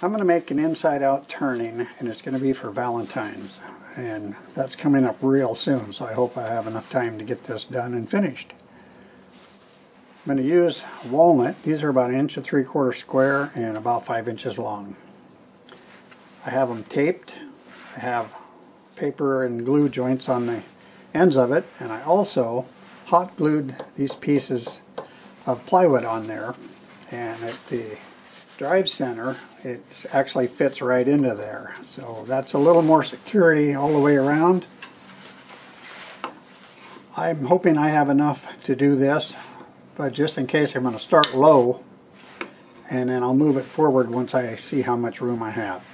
I'm going to make an inside out turning and it's going to be for Valentine's and that's coming up real soon so I hope I have enough time to get this done and finished. I'm going to use walnut. These are about an inch and three quarter square and about five inches long. I have them taped. I have paper and glue joints on the ends of it and I also hot glued these pieces of plywood on there and at the drive center it actually fits right into there so that's a little more security all the way around I'm hoping I have enough to do this but just in case I'm going to start low and then I'll move it forward once I see how much room I have.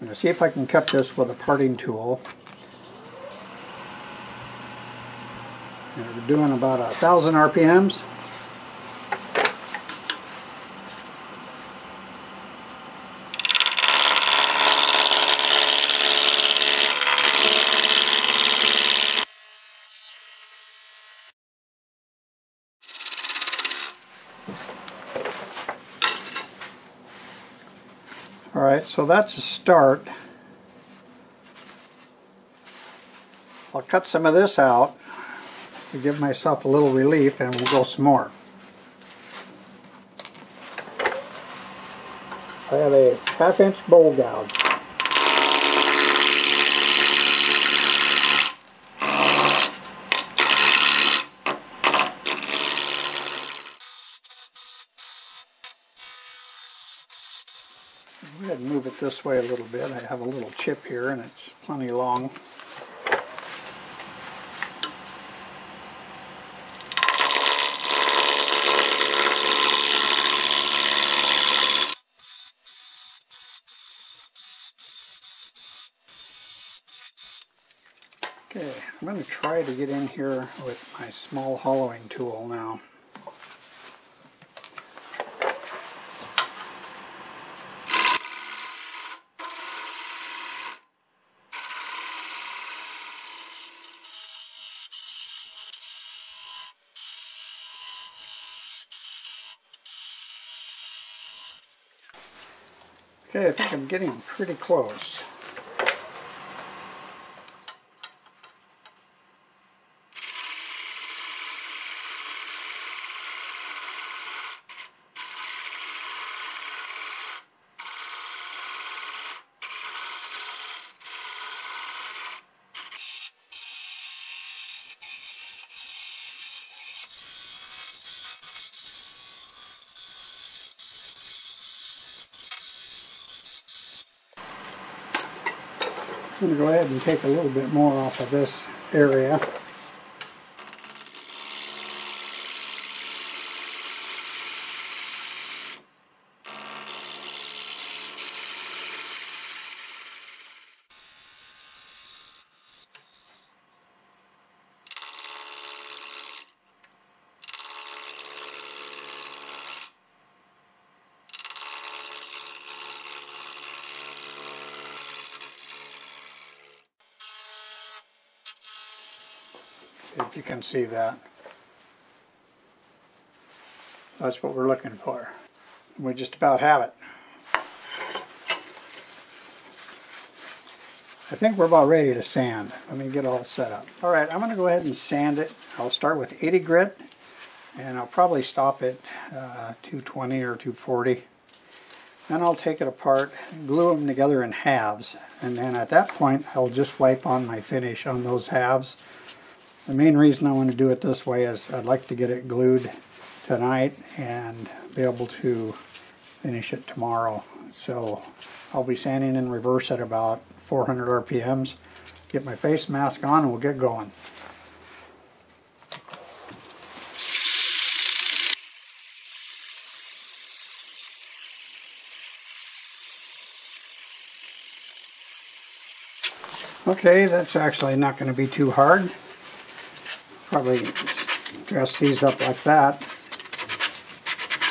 I'm going to see if I can cut this with a parting tool. And we're doing about a thousand RPMs. Alright, so that's a start. I'll cut some of this out to give myself a little relief and we'll go some more. I have a half inch bowl gouge. And move it this way a little bit. I have a little chip here and it's plenty long. Okay, I'm going to try to get in here with my small hollowing tool now. Okay, I think I'm getting pretty close. I'm going to go ahead and take a little bit more off of this area. If you can see that. That's what we're looking for. We just about have it. I think we're about ready to sand. Let me get all set up. Alright, I'm going to go ahead and sand it. I'll start with 80 grit and I'll probably stop at uh, 220 or 240. Then I'll take it apart, glue them together in halves, and then at that point I'll just wipe on my finish on those halves the main reason I want to do it this way is I'd like to get it glued tonight and be able to finish it tomorrow. So I'll be sanding in reverse at about 400 RPMs. Get my face mask on and we'll get going. Okay, that's actually not going to be too hard probably dress these up like that.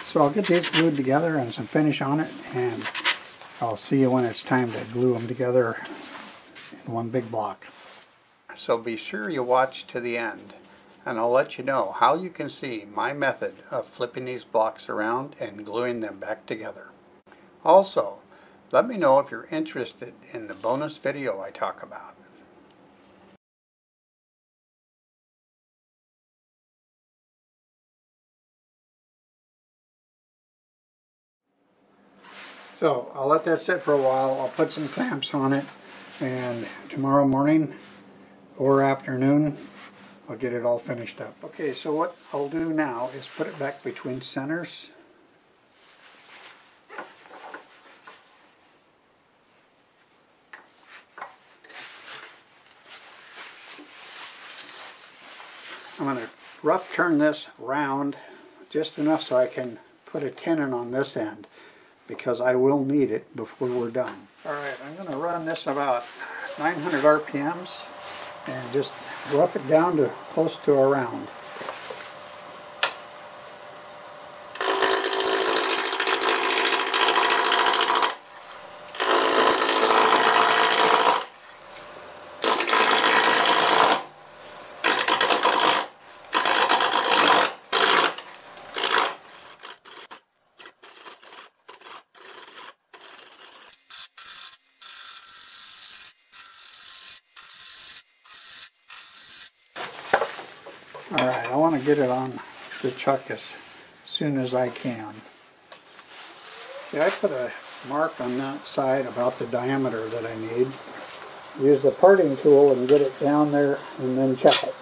So I'll get these glued together and some finish on it and I'll see you when it's time to glue them together in one big block. So be sure you watch to the end and I'll let you know how you can see my method of flipping these blocks around and gluing them back together. Also, Let me know if you're interested in the bonus video I talk about. So I'll let that sit for a while. I'll put some clamps on it and tomorrow morning or afternoon I'll get it all finished up. Okay, so what I'll do now is put it back between centers. I'm going to rough turn this round just enough so I can put a tenon on this end because I will need it before we're done. Alright, I'm going to run this about 900 RPMs and just rough it down to close to a Alright, I want to get it on the chuck as soon as I can. Okay, I put a mark on that side about the diameter that I need. Use the parting tool and get it down there and then check it.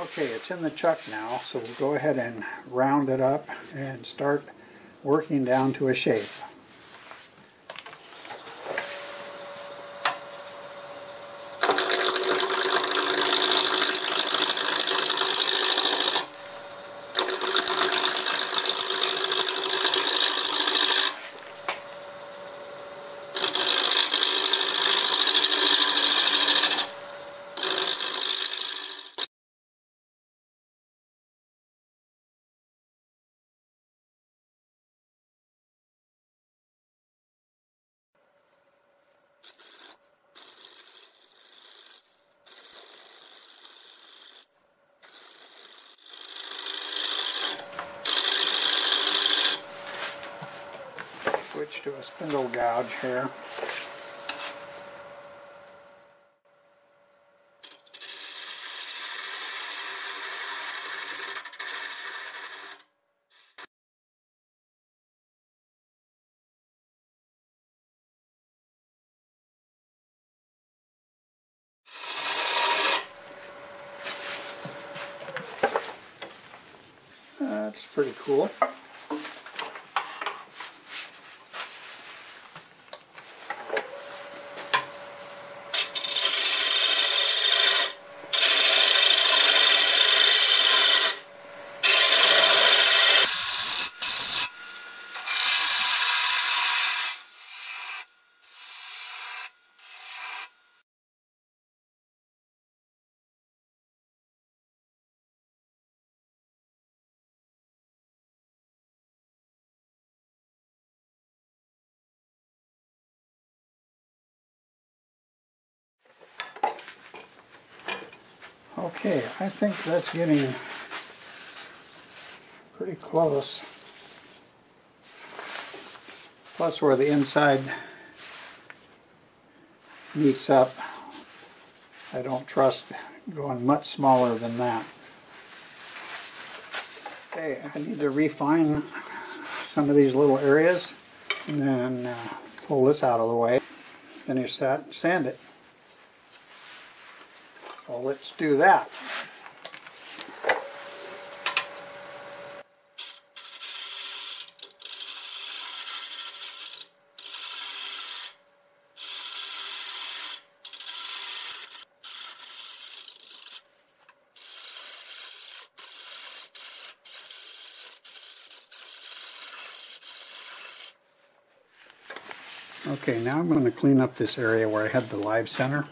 Okay, it's in the chuck now, so we'll go ahead and round it up and start working down to a shape. Switch to a spindle gouge here. That's pretty cool. Okay, I think that's getting pretty close. Plus where the inside meets up, I don't trust going much smaller than that. Okay, I need to refine some of these little areas and then uh, pull this out of the way, finish that, sand it. Let's do that. Okay, now I'm going to clean up this area where I had the live center.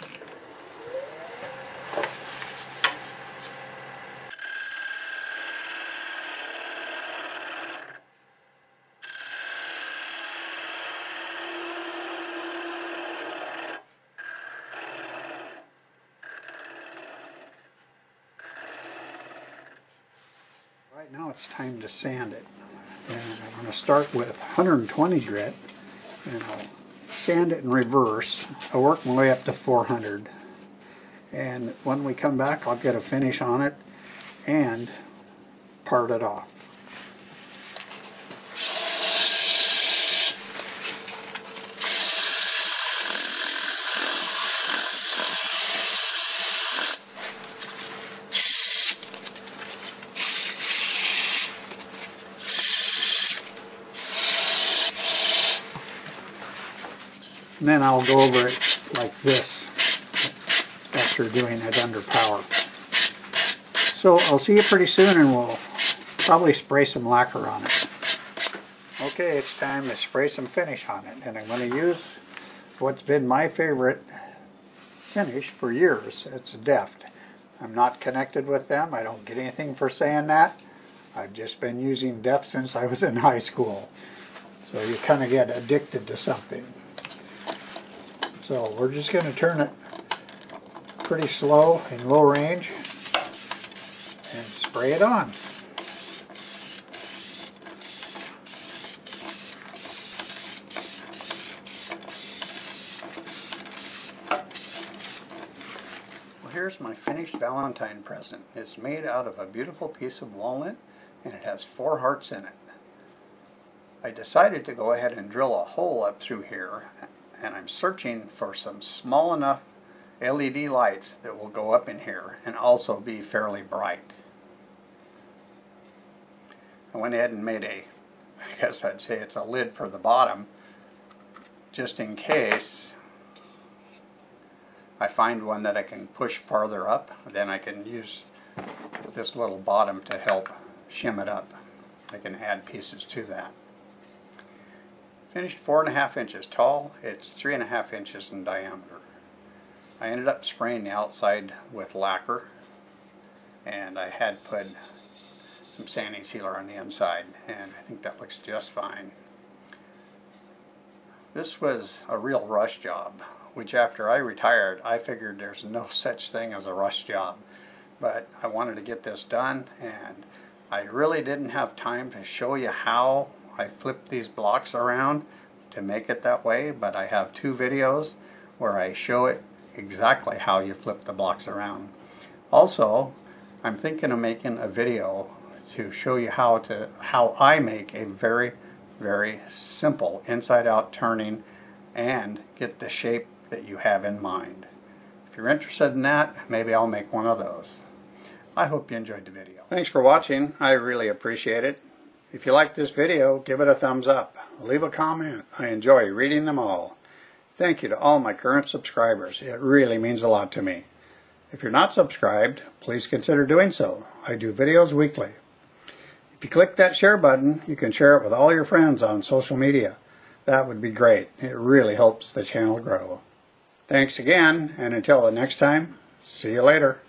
Right now it's time to sand it. And I'm going to start with 120 grit and I'll sand it in reverse. I'll work my way up to 400 and when we come back I'll get a finish on it and part it off. And then I'll go over it like this after doing it under power. So I'll see you pretty soon and we'll probably spray some lacquer on it. Okay, it's time to spray some finish on it. And I'm going to use what's been my favorite finish for years. It's Deft. I'm not connected with them. I don't get anything for saying that. I've just been using Deft since I was in high school. So you kind of get addicted to something. So we're just going to turn it pretty slow in low range and spray it on. Well, here's my finished Valentine present. It's made out of a beautiful piece of walnut and it has four hearts in it. I decided to go ahead and drill a hole up through here and I'm searching for some small enough LED lights that will go up in here and also be fairly bright. I went ahead and made a, I guess I'd say it's a lid for the bottom, just in case I find one that I can push farther up, then I can use this little bottom to help shim it up. I can add pieces to that. Finished four and a half inches tall. It's three and a half inches in diameter. I ended up spraying the outside with lacquer and I had put some sanding sealer on the inside and I think that looks just fine. This was a real rush job which after I retired I figured there's no such thing as a rush job but I wanted to get this done and I really didn't have time to show you how I flipped these blocks around to make it that way, but I have two videos where I show it exactly how you flip the blocks around. Also, I'm thinking of making a video to show you how to how I make a very very simple inside out turning and get the shape that you have in mind. If you're interested in that, maybe I'll make one of those. I hope you enjoyed the video. Thanks for watching. I really appreciate it. If you like this video, give it a thumbs up. Leave a comment. I enjoy reading them all. Thank you to all my current subscribers. It really means a lot to me. If you're not subscribed, please consider doing so. I do videos weekly. If you click that share button, you can share it with all your friends on social media. That would be great. It really helps the channel grow. Thanks again, and until the next time, see you later.